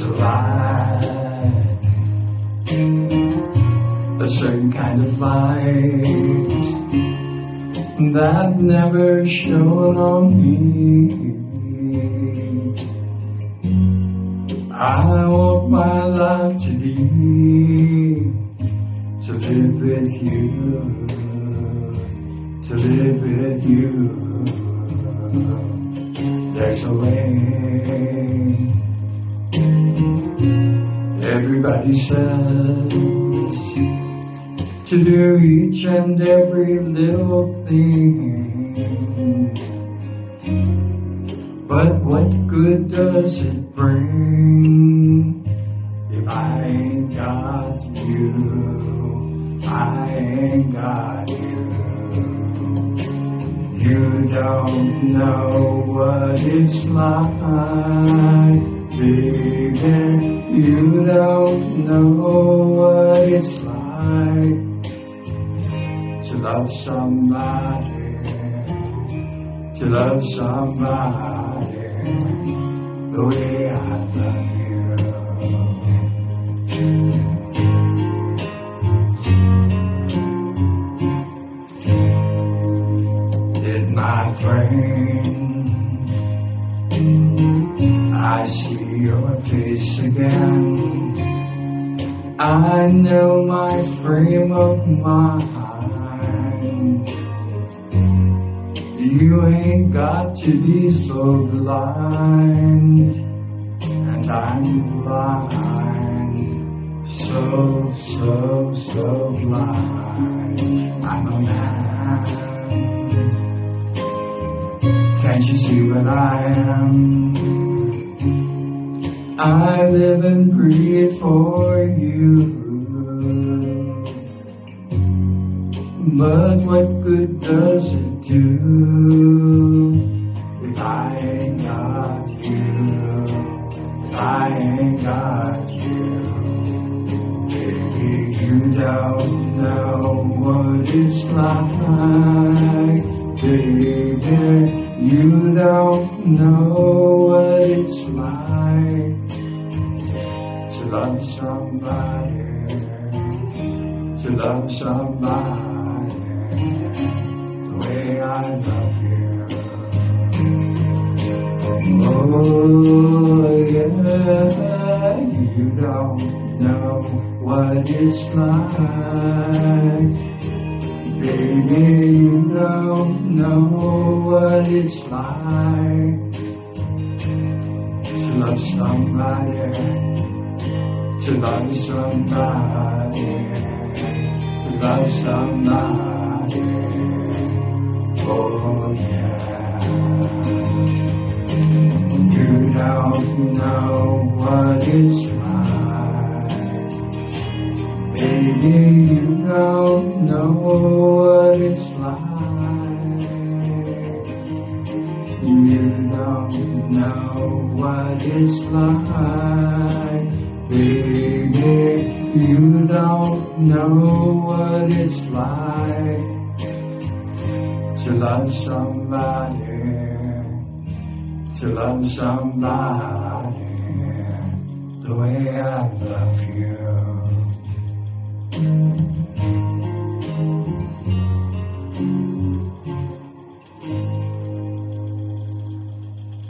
light, a certain kind of light that never shone on me. I want my life to be to live with you, to live with you. There's a way. Everybody says to do each and every little thing. But what good does it bring if I ain't got you? I ain't got you. You don't know what it's like, baby. You don't know what it's like to love somebody, to love somebody the way I love you. Face again. I know my frame of mind. You ain't got to be so blind, and I'm blind, so, so, so blind. I'm a man. Can't you see what I am? I live and breathe for you. But what good does it do if I ain't got you? If I ain't got you, baby, you don't know what it's like, baby. You don't know what it's like love somebody, to love somebody the way I love you. Oh yeah, you don't know what it's like. Baby, you don't know what it's like to love somebody, to love somebody, to love somebody. Oh yeah. You don't know what it's like. Baby, you don't know what it's like. You don't know what it's like. Baby, you don't know what it's like to love somebody, to love somebody the way I love you.